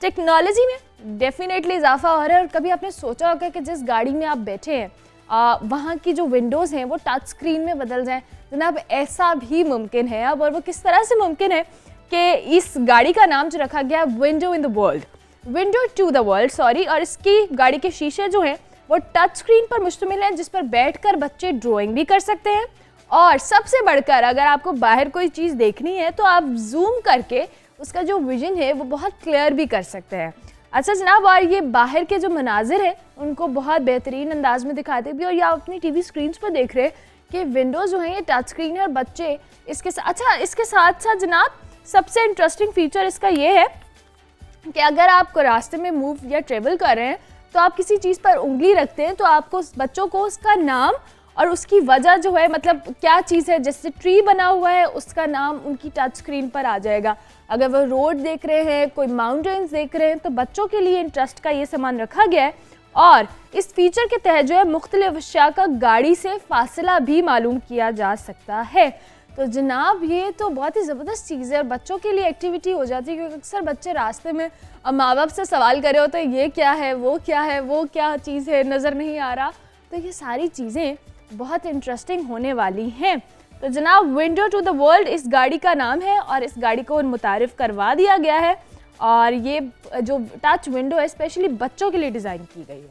Technology में definitely इजाफा हो रहा है और कभी आपने सोचा होगा कि जिस गाड़ी में आप बैठे हैं वहाँ की जो विंडोज़ हैं, वो टच स्क्रीन में बदल जाएँ। जनाब, ऐसा भी मुमकिन है अब और वो किस तरह से मुमकिन है कि इस गाड़ी का नाम जो रखा गया है window in the world window to the world sorry और इसकी गाड़ी के शीशे जो हैं, वो टच स्क्रीन पर मुश्तमिल हैं, जिस पर बैठकर बच्चे ड्राइंग भी कर सकते हैं। और सबसे बढ़कर अगर आपको बाहर कोई चीज़ देखनी है तो आप जूम करके उसका जो विजन है, वो बहुत क्लियर भी कर सकते हैं। अच्छा जनाब, और ये बाहर के जो मनाजिर हैं, उनको बहुत बेहतरीन अंदाज में दिखाते भी और ये आप अपनी टीवी स्क्रीन पर देख रहे हैं कि विंडोज़ जो हैं, ये टच स्क्रीन है, और बच्चे इसके साथ अच्छा इसके साथ साथ जनाब, सबसे इंटरेस्टिंग फीचर इसका ये है कि अगर आप रास्ते में मूव या ट्रेवल कर रहे हैं तो आप किसी चीज़ पर उंगली रखते हैं तो आपको बच्चों को उसका नाम और उसकी वजह जो है मतलब क्या चीज़ है जैसे ट्री बना हुआ है, उसका नाम उनकी टच स्क्रीन पर आ जाएगा। अगर वो रोड देख रहे हैं, कोई माउंटेन्स देख रहे हैं तो बच्चों के लिए इंटरेस्ट का ये सामान रखा गया है। और इस फीचर के तहत जो है, मुख्तलिफ़ अशिया का गाड़ी से फासला भी मालूम किया जा सकता है। तो जनाब, ये तो बहुत ही ज़बरदस्त चीज़ है और बच्चों के लिए एक्टिविटी हो जाती है, क्योंकि अक्सर बच्चे रास्ते में माँ बाप से सवाल करे होते हैं, ये क्या है, वो क्या है, वो क्या चीज़ है? नज़र नहीं आ रहा। तो ये सारी चीज़ें बहुत इंटरेस्टिंग होने वाली हैं। तो जनाब विंडो टू द वर्ल्ड इस गाड़ी का नाम है और इस गाड़ी को मुतारफ़ करवा दिया गया है और ये जो टच विंडो है स्पेशली बच्चों के लिए डिज़ाइन की गई है।